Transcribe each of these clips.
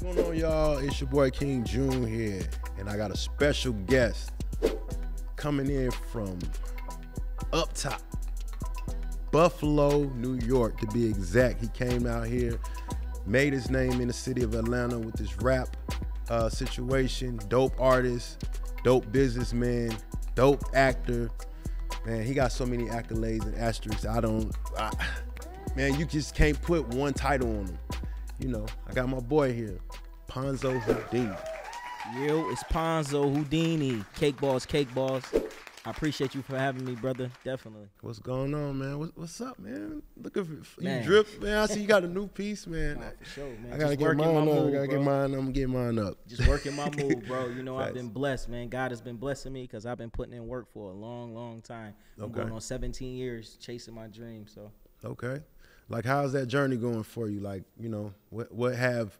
What's going on, y'all? It's your boy King June here, and I got a special guest coming in from up top, Buffalo, New York, to be exact. He came out here, made his name in the city of Atlanta with this rap uh, situation. Dope artist, dope businessman, dope actor. Man, he got so many accolades and asterisks. I don't, I, man, you just can't put one title on him. You know, I got my boy here, Ponzo Houdini. Yo, it's Ponzo Houdini. Cake balls, cake balls. I appreciate you for having me, brother. Definitely. What's going on, man? What's, what's up, man? Looking for you drip, man. I see you got a new piece, man. Nah, for sure, man. I gotta Just get working mine my up. I gotta get mine. I'm getting mine up. Just working my move, bro. You know, I've been blessed, man. God has been blessing me because I've been putting in work for a long, long time. I'm Okay. going on 17 years chasing my dream. So, Okay. Like, how's that journey going for you? Like, you know, what what have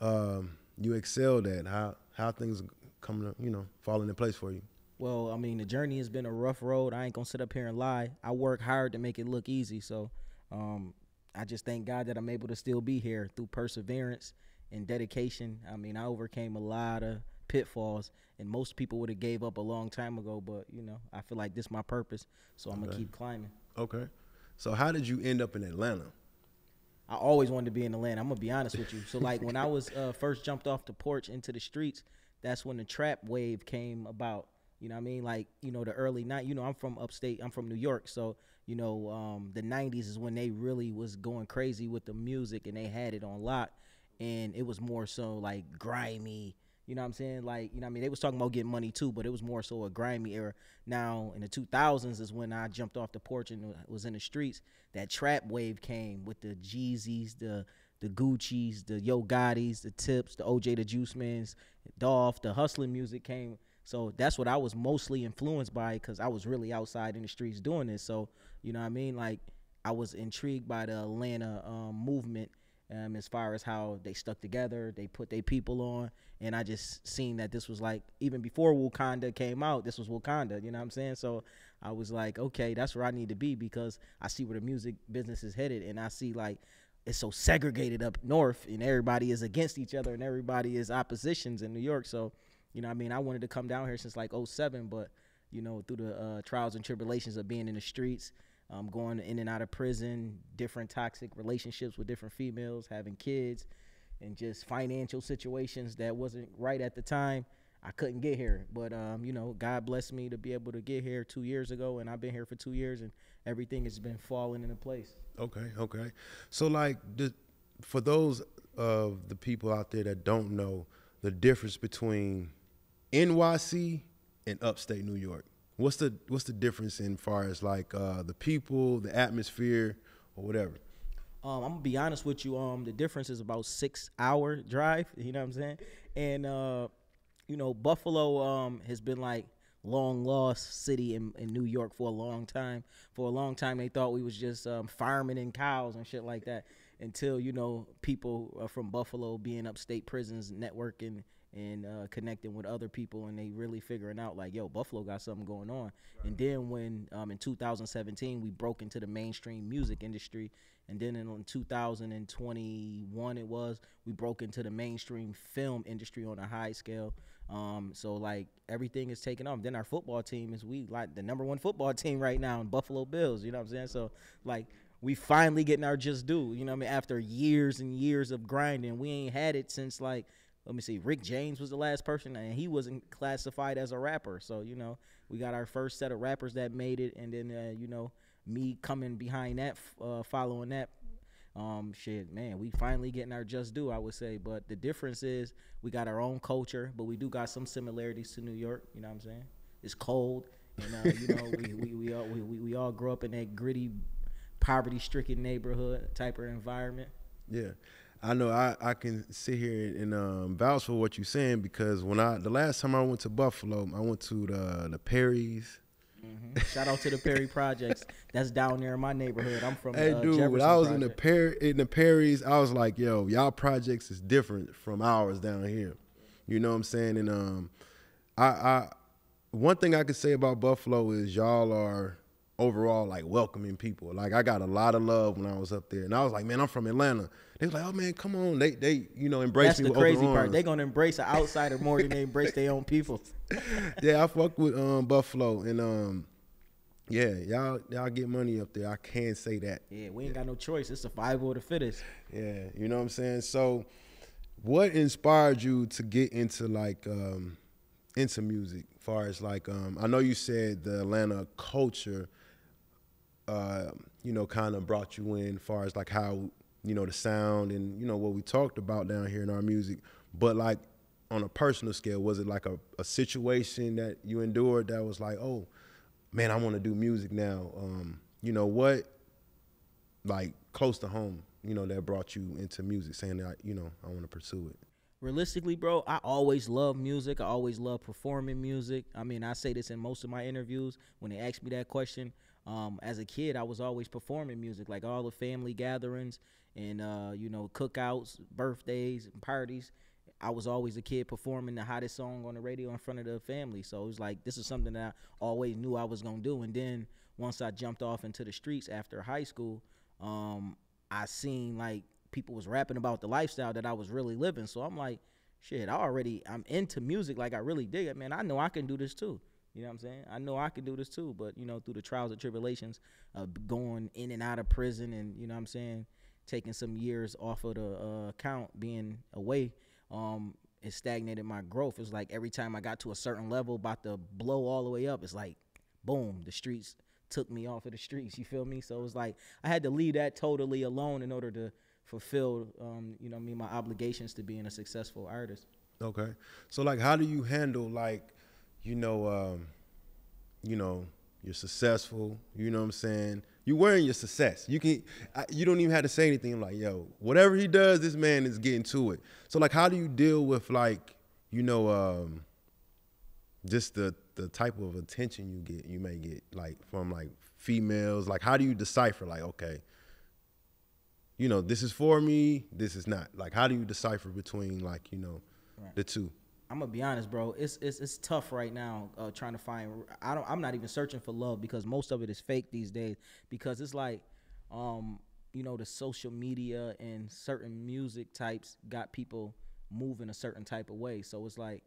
um, you excelled at? How how things coming, up, you know, falling in place for you? well, I mean, the journey has been a rough road. I ain't gonna sit up here and lie. I work hard to make it look easy. So, um, I just thank God that I'm able to still be here through perseverance and dedication. I mean, I overcame a lot of pitfalls, and most people would have gave up a long time ago. But you know, I feel like this my purpose, so I'm gonna keep climbing. Okay. So, how did you end up in Atlanta? I always wanted to be in the Atlanta. I'm gonna be honest with you. So like when I was uh, first jumped off the porch into the streets, that's when the trap wave came about. You know what I mean? Like you know the early night. You know I'm from upstate. I'm from New York. So you know um, the '90s is when they really was going crazy with the music and they had it on lock. And it was more so like grimy. You know what I'm saying? Like, you know I mean? They was talking about getting money too, but it was more so a grimy era. Now, in the 2000s is when I jumped off the porch and was in the streets. That trap wave came with the Jeezys, the the Gucci's, the Yo Gotti's, the Tips, the OJ the Juice Man's, Dolph, the hustling music came. So that's what I was mostly influenced by because I was really outside in the streets doing this. So, you know what I mean? Like, I was intrigued by the Atlanta um, movement um, as far as how they stuck together, they put their people on, and I just seen that this was like even before Wakanda came out, this was Wakanda. You know what I'm saying? So I was like, okay, that's where I need to be because I see where the music business is headed, and I see like it's so segregated up north, and everybody is against each other, and everybody is oppositions in New York. So you know, I mean, I wanted to come down here since like 07, but you know, through the uh, trials and tribulations of being in the streets um, going in and out of prison, different toxic relationships with different females, having kids, and just financial situations that wasn't right at the time. I couldn't get here, but um, you know, God blessed me to be able to get here two years ago, and I've been here for two years, and everything has been falling into place. Okay, okay. So like the for those of the people out there that don't know the difference between NYC and upstate New York. What's the what's the difference in far as like uh, the people, the atmosphere, or whatever? Um, I'm gonna be honest with you. Um, the difference is about six hour drive. You know what I'm saying? And uh, you know, Buffalo um has been like long lost city in, in New York for a long time. For a long time, they thought we was just um, firemen and cows and shit like that. Until you know, people from Buffalo being upstate prisons, networking and uh, connecting with other people, and they really figuring out like, yo, Buffalo got something going on. And then when um, in 2017 we broke into the mainstream music industry, and then in 2021 it was we broke into the mainstream film industry on a high scale. Um, so like everything is taking off. Then our football team is we like the number one football team right now in Buffalo Bills. You know what I'm saying? So like we finally getting our just due. You know what I mean? After years and years of grinding, we ain't had it since like let me see, Rick James was the last person, and he wasn't classified as a rapper. So you know, we got our first set of rappers that made it, and then uh, you know, me coming behind that, uh, following that. Um, shit, man, we finally getting our just due, I would say. But the difference is we got our own culture, but we do got some similarities to New York. You know what I'm saying? It's cold, and uh, you know, we we we all we, we, all grew up in that gritty, poverty-stricken neighborhood type of environment. Yeah, I know. I, I can sit here and um, vouch for what you're saying because when I the last time I went to Buffalo, I went to the the Perry's. Mhm. Shout out to the Perry Projects. That's down there in my neighborhood. I'm from. Hey, uh, dude, when I was in the Perry in the Perry's, I was like, yo, y'all projects is different from ours down here. You know what I'm saying? And um, I, I one thing I could say about Buffalo is y'all are overall like welcoming people. Like I got a lot of love when I was up there, and I was like, man, I'm from Atlanta. They was like, oh man, come on. They they you know embrace That's me the with crazy part. arms. They gonna embrace an outsider more than they embrace their own people. yeah, I fuck with um, Buffalo, and um, yeah, y'all y'all get money up there. I can say that. Yeah, we ain't got no choice. It's survival of the fittest. Yeah, you know what I'm saying. So, what inspired you to get into like um, into music? Far as like, um, I know you said the Atlanta culture, uh, you know, kind of brought you in. Far as like how you know the sound and you know what we talked about down here in our music, but like on a personal scale, was it like a, a situation that you endured that was like, oh, man, I want to do music now? Um, you know what? like close to home, you know, that brought you into music, saying that you know I want to pursue it. Realistically, bro, I always love music. I always love performing music. I mean, I say this in most of my interviews when they ask me that question. Um, as a kid, I was always performing music, like all the family gatherings and uh, you know cookouts, birthdays, and parties. I was always a kid performing the hottest song on the radio in front of the family. So it was like this is something that I always knew I was gonna do. And then once I jumped off into the streets after high school, um, I seen like people was rapping about the lifestyle that I was really living. So I'm like, shit, I already I'm into music, like I really dig it, man. I know I can do this too. You know what I'm saying? I know I can do this too, but you know, through the trials and tribulations of going in and out of prison and you know what I'm saying, taking some years off of the uh, account, being away, um, it stagnated my growth. It's like every time I got to a certain level, about to blow all the way up, it's like, boom, the streets took me off of the streets. You feel me? So it was like I had to leave that totally alone in order to fulfill, um, you know, I mean, my obligations to being a successful artist. Okay, so like, how do you handle like, you know, um, you know, you're successful. You know what I'm saying? You're wearing your success. You can. I, you don't even have to say anything. I'm like, yo, whatever he does, this man is getting to it. So like, how do you deal with like, you know, um, just the the type of attention you get, you may get like from like females. Like, how do you decipher? Like, okay, you know, this is for me. This is not. Like, how do you decipher between like, you know, Right. the two? I'm gonna be honest, bro. It's it's it's tough right now uh, trying to find. I don't. I'm not even searching for love because most of it is fake these days. Because it's like, um, you know, the social media and certain music types got people moving a certain type of way. So it's like,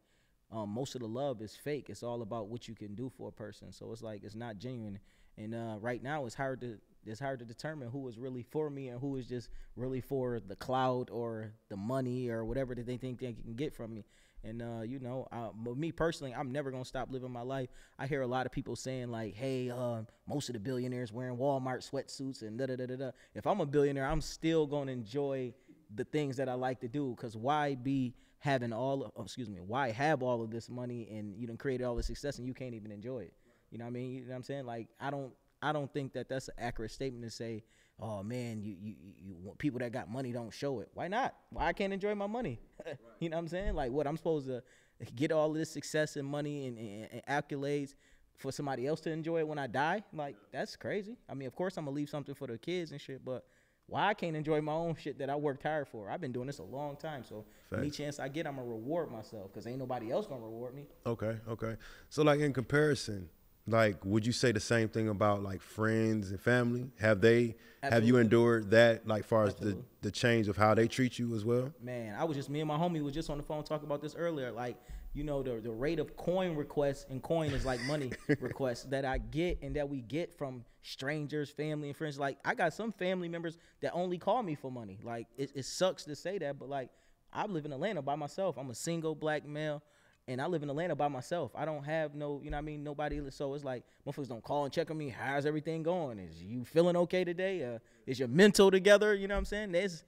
um, most of the love is fake. It's all about what you can do for a person. So it's like it's not genuine. And uh, right now, it's hard to it's hard to determine who is really for me and who is just really for the clout or the money or whatever that they think they can get from me. And uh, you know, uh, but me personally, I'm never gonna stop living my life. I hear a lot of people saying like, "Hey, uh, most of the billionaires wearing Walmart sweatsuits and da da da da da." If I'm a billionaire, I'm still gonna enjoy the things that I like to do. Cause why be having all? Oh, excuse me, why have all of this money and you done created all this success and you can't even enjoy it? You know what I mean? You know what I'm saying? Like, I don't, I don't think that that's an accurate statement to say. Oh man, you, you you people that got money don't show it. Why not? Why I can't enjoy my money? you know what I'm saying? Like what I'm supposed to get all this success and money and, and, and accolades for somebody else to enjoy it when I die? Like that's crazy. I mean, of course I'm gonna leave something for the kids and shit, but why I can't enjoy my own shit that I worked hard for? I've been doing this a long time, so any chance I get, I'm gonna reward myself because ain't nobody else gonna reward me. Okay, okay. So like in comparison, like would you say the same thing about like friends and family? Have they have you endured that like far as the, the change of how they treat you as well? Man, I was just me and my homie was just on the phone talking about this earlier. Like, you know, the the rate of coin requests and coin is like money requests that I get and that we get from strangers, family, and friends. Like, I got some family members that only call me for money. Like, it, it sucks to say that, but like, I live in Atlanta by myself. I'm a single black male. And I live in Atlanta by myself. I don't have no, you know what I mean, nobody. So it's like motherfuckers don't call and check on me. How's everything going? Is you feeling okay today? Uh, is your mental together? You know what I'm saying? There's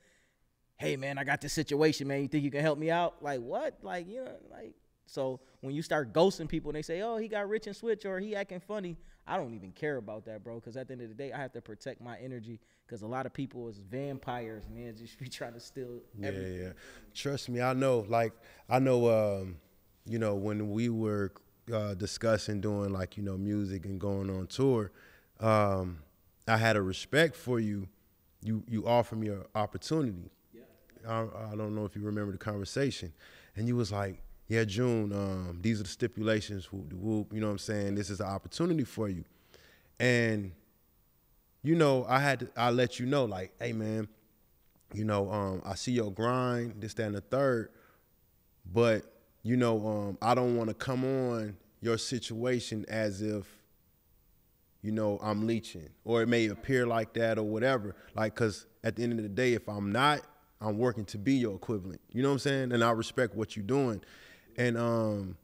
hey man, I got this situation, man. You think you can help me out? Like what? Like you know, like so when you start ghosting people and they say, oh, he got rich and switch or he acting funny, I don't even care about that, bro. Because at the end of the day, I have to protect my energy. Because a lot of people is vampires, man, just be trying to steal Yeah, everything. yeah. Trust me, I know. Like I know, um, you know, when we were uh, discussing doing like you know music and going on tour, um, I had a respect for you. You you offered me an opportunity. I, I don't know if you remember the conversation, and you was like, "Yeah, June, um, these are the stipulations. Whoop, de whoop, you know what I'm saying? This is an opportunity for you." And you know, I had to, I let you know, like, hey man, you know, um, I see your grind, this, that, and the third, but you know, um, I don't want to come on your situation as if, you know, I'm leeching, or it may appear like that, or whatever. Like, cause at the end of the day, if I'm not, I'm working to be your equivalent. You know what I'm saying? And I respect what you're doing, and um,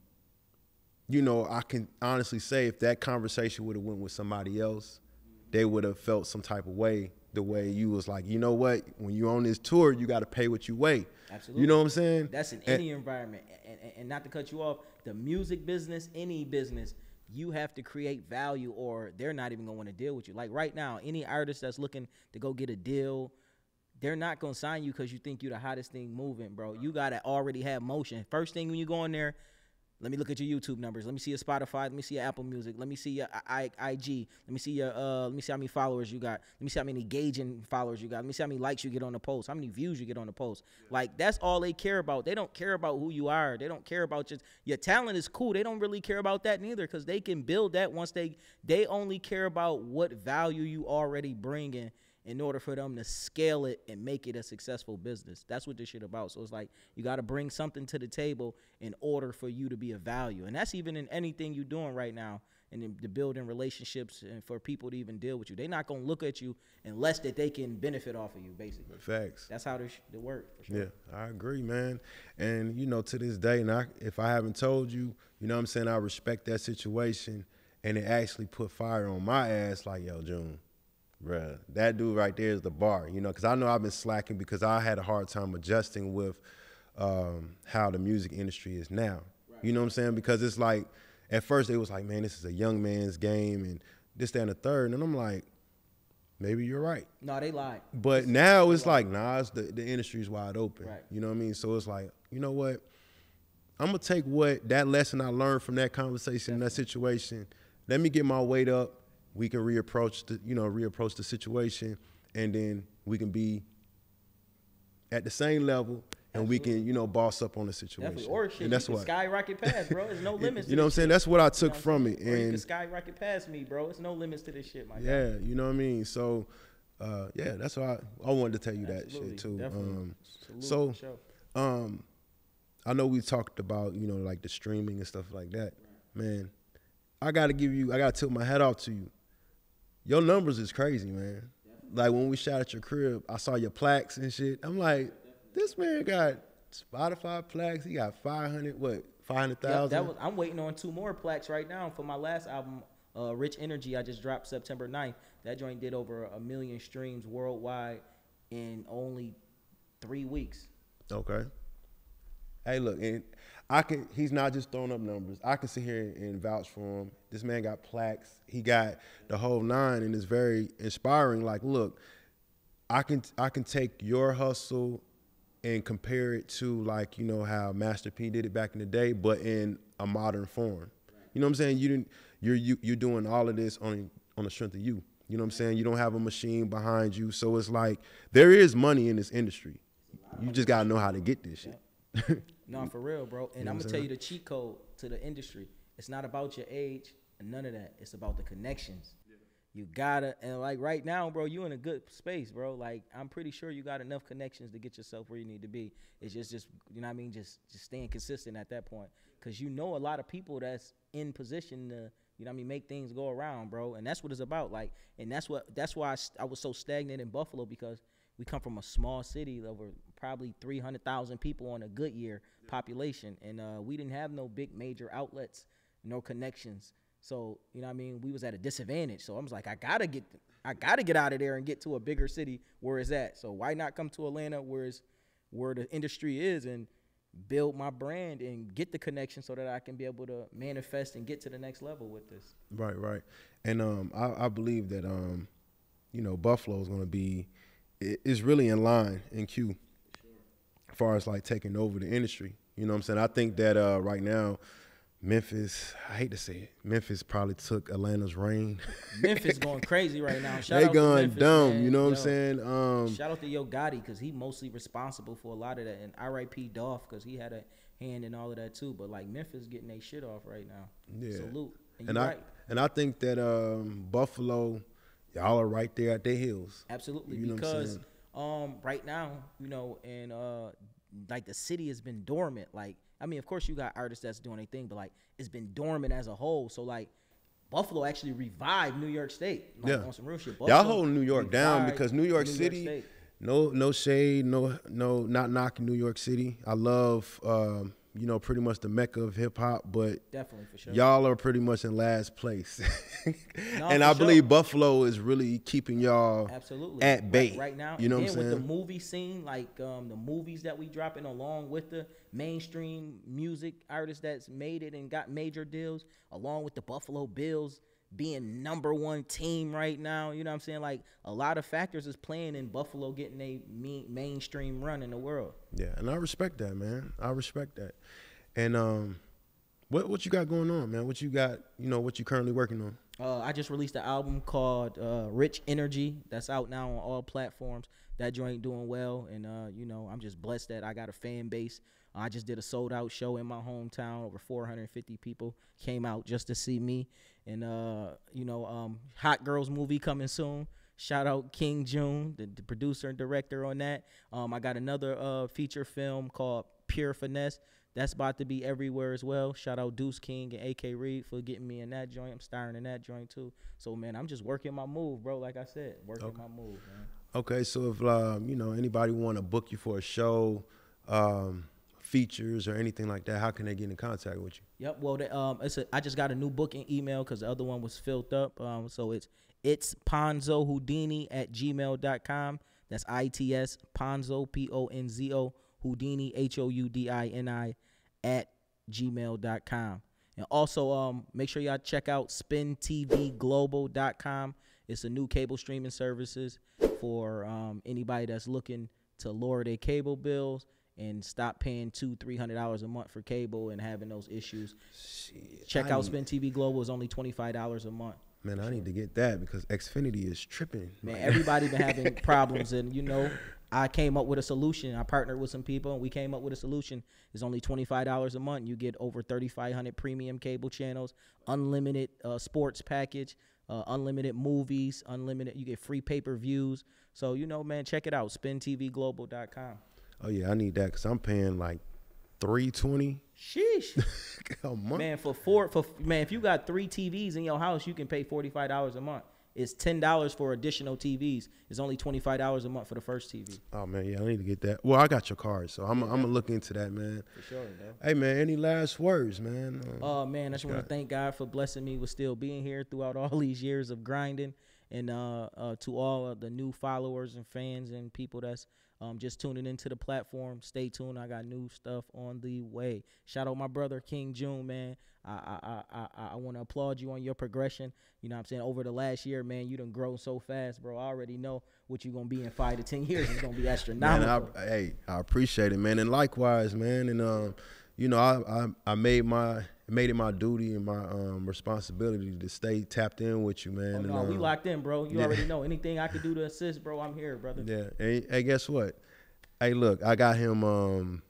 you know, I can honestly say if that conversation would have went with somebody else, they would have felt some type of way. The way you was like, you know what? When you're on this tour, you got to pay what you weigh. Absolutely. You know what I'm saying? That's in And- any environment. And, and, and not to cut you off, the music business, any business, you have to create value or they're not even going to want to deal with you. Like right now, any artist that's looking to go get a deal, they're not going to sign you because you think you're the hottest thing moving, bro. You got to already have motion. First thing when you go in there, let me look at your YouTube numbers. Let me see your Spotify. Let me see your Apple Music. Let me see your I, I, IG. Let me see your uh. Let me see how many followers you got. Let me see how many engaging followers you got. Let me see how many likes you get on the post. How many views you get on the post. Like that's all they care about. They don't care about who you are. They don't care about just your talent is cool. They don't really care about that neither because they can build that once they they only care about what value you already bringing in order for them to scale it and make it a successful business. That's what this shit about. So it's like you got to bring something to the table in order for you to be of value, and that's even in anything you're doing right now. And in the building relationships and for people to even deal with you, they're not gonna look at you unless that they can benefit off of you. Basically, Facts. that's how this the work. For sure. Yeah, I agree, man. And you know, to this day, and I, if I haven't told you, you know what I'm saying, I respect that situation and it actually put fire on my ass like, yo, June, bruh, that dude right there is the bar, you know, because I know I've been slacking because I had a hard time adjusting with um, how the music industry is now. You know what I'm saying? Because it's like, at first it was like, man, this is a young man's game and this, that, and the third. And I'm like, maybe you're right. No, they lied. But now it's like, nah, it's the, the industry's wide open. Right. You know what I mean? So it's like, you know what? I'm gonna take what that lesson I learned from that conversation, and that situation. Let me get my weight up. We can reapproach the, you know, reapproach the situation, and then we can be at the same level, and we can, you know, boss up on the situation. Definitely. Or shit, and that's you can what skyrocket past, bro. There's no limits. you know what I'm saying. shit. That's what I You know took from it, Or you can and skyrocket past me, bro. It's no limits to this shit, my guy. yeah, you know what I mean. So, uh, yeah, that's why I, I wanted to tell you that shit too. definitely. Um, so, um, I know we talked about you know like the streaming and stuff like that. Man, I gotta give you, I gotta tilt my hat off to you. Your numbers is crazy, man. Like when we shot at your crib, I saw your plaques and shit. I'm like, this man got Spotify plaques. He got 500, what, 500,000? Yep, that was, I'm waiting on two more plaques right now for my last album, uh, Rich Energy. I just dropped September 9th. That joint did over a million streams worldwide in only three weeks. Okay. Hey, look, and I can. He's not just throwing up numbers. I can sit here and vouch for him. This man got plaques. He got the whole nine, and it's very inspiring. Like, look, I can I can take your hustle and compare it to like you know how Master P did it back in the day, but in a modern form. You know what I'm saying? You didn't. You're you, you're doing all of this on on the strength of you. You know what I'm saying? You don't have a machine behind you, so it's like there is money in this industry. You just gotta know how to get this shit. No, mm. for real, bro. And know I'm gonna tell you the cheat code to the industry. It's not about your age and none of that. It's about the connections. You gotta and like right now, bro, you in a good space, bro. Like I'm pretty sure you got enough connections to get yourself where you need to be. It's just just you know what I mean, just just staying consistent at that point. Cause you know a lot of people that's in position to you know what I mean make things go around, bro. And that's what it's about. Like and that's what that's why I, I was so stagnant in Buffalo because we come from a small city over probably 300,000 people on a good year population and uh, we didn't have no big major outlets, no connections. So, you know what I mean, we was at a disadvantage. So I was like I got to get I got to get out of there and get to a bigger city where it's at. So why not come to Atlanta where it's where the industry is and build my brand and get the connection so that I can be able to manifest and get to the next level with this. Right, right. And um, I, I believe that um, you know, Buffalo is going to be is really in line in Q, as far as like taking over the industry. You know what I'm saying? I think that uh, right now, Memphis. I hate to say it, Memphis probably took Atlanta's reign. Memphis going crazy right now. Shout they going Memphis, dumb. man. You know what I'm saying? Um, Shout out to Yo Gotti because he mostly responsible for a lot of that, and R.I.P. Dolph because he had a hand in all of that too. But like Memphis getting their shit off right now. Yeah. Salute. And And I right. and I think that um, Buffalo, y'all are right there at their heels. Absolutely, You know what I'm because saying? Um, right now, you know, and uh, like the city has been dormant. Like, I mean, of course, you got artists that's doing their thing, but like, it's been dormant as a whole. So like, Buffalo actually revived New York State. Like, Yeah. on some real shit. Y'all holding New York down because New York City. State. no, no shade, no, no, not knocking New York City. I love, um, you know, pretty much the mecca of hip hop, but Definitely for sure. y'all are pretty much in last place. No, and I sure. believe Buffalo is really keeping y'all Absolutely. at bay right, now. You know what I'm saying? with the movie scene, like um, the movies that we dropping along with the mainstream music artists that's made it and got major deals, along with the Buffalo Bills being number one team right now. You know what I'm saying? Like a lot of factors is playing in Buffalo getting a mainstream run in the world. Yeah, and I respect that, man. I respect that. And um, what what you got going on, man? What you got? You know, what you currently working on? Uh, I just released an album called uh, Rich Energy that's out now on all platforms. That joint doing well, and uh, you know I'm just blessed that I got a fan base. I just did a sold out show in my hometown. Over 450 people came out just to see me, and uh, you know, um, Hot Girls movie coming soon. Shout out King June, the, the producer and director on that. Um, I got another uh, feature film called Pure Finesse. That's about to be everywhere as well. Shout out Deuce King and AK Reed for getting me in that joint. I'm starring in that joint too. So man, I'm just working my move, bro. Like I said, working my move, man. Okay, so if um, you know anybody want to book you for a show, um, features or anything like that, how can they get in contact with you? Yep. Well, um, it's a, I just got a new booking email because the other one was filled up. Um, so it's it's Ponzo Houdini at gmail.com. That's I T S Ponzo P O N Z O Houdini H O U D I N I at gmail.com. And also, um, make sure y'all check out spintvglobal.com. It's a new cable streaming services for um, anybody that's looking to lower their cable bills and stop paying two, three hundred dollars a month for cable and having those issues. Check I out Spin TV Global. is only twenty five dollars a month. Man, I need to get that because Xfinity is tripping. Man, everybody been having problems, and you know, I came up with a solution. I partnered with some people, and we came up with a solution. It's only twenty five dollars a month. You get over thirty five hundred premium cable channels, unlimited uh, sports package, uh, unlimited movies, unlimited. You get free pay per views. So you know, man, check it out. SpinTVGlobal.com. Oh yeah, I need that because I'm paying like three twenty Sheesh. a month. Man, for four for man, if you got three TVs in your house, you can pay forty five dollars a month. It's ten dollars for additional TVs. It's only twenty five dollars a month for the first TV. Oh man, yeah, I need to get that. Well, I got your card, so I'm I'm gonna look into that, man. For sure, bro. Hey man, any last words, man? Oh man, I just want to thank God for blessing me with still being here throughout all these years of grinding, and uh, uh, to all of the new followers and fans and people that's um, just tuning into the platform. Stay tuned. I got new stuff on the way. Shout out my brother King June, man. I I I I, I want to applaud you on your progression. You know what I'm saying? Over the last year, man, you done grown so fast, bro. I already know what you're gonna be in five to ten years. It's gonna be man, astronomical. I, hey, I appreciate it, man, and likewise, man. And um, you know, I I, I made my made it my duty and my um responsibility to stay tapped in with you, man. Oh, and, no, we um, locked in, bro. You yeah. already know. Anything I could do to assist, bro, I'm here, brother. Yeah. And hey, guess what? Hey, look, I got him. Um,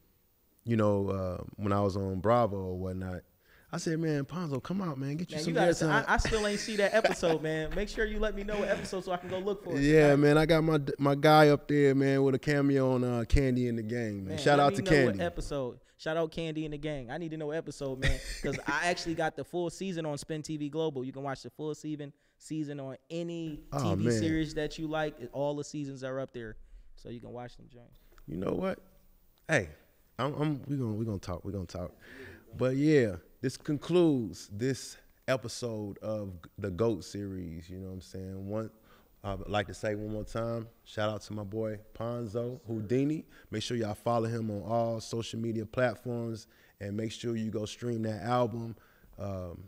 you know, uh, when I was on Bravo or whatnot, I said, man, Ponzo, come out, man, get you Man, some you gotta. airtime." I, I still ain't see that episode, man. Make sure you let me know what episode so I can go look for it. Yeah, man, I got my my guy up there, man, with a cameo on uh, Kandi and the Gang, man. Man, Shout out to know Kandi. What episode? Shout out Kandi and the Gang. I need to know episode, man, because I actually got the full season on Spin TV Global. You can watch the full season season on any Oh, TV man. series that you like. All the seasons are up there, so you can watch them. Joints. You know what? Hey, I'm, I'm we gonna we gonna talk. We gonna talk. But yeah, this concludes this episode of the Goat series. You know what I'm saying? One, I'd like to say one more time. Shout out to my boy Ponzo Houdini. Make sure y'all follow him on all social media platforms, and make sure you go stream that album. Um,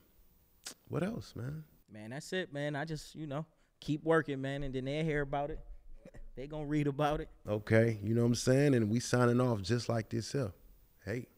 what else, man? Man, that's it, man. I just you know keep working, man, and then they hear about it. they gonna read about it. Okay, you know what I'm saying? And we signing off just like this here. Hey.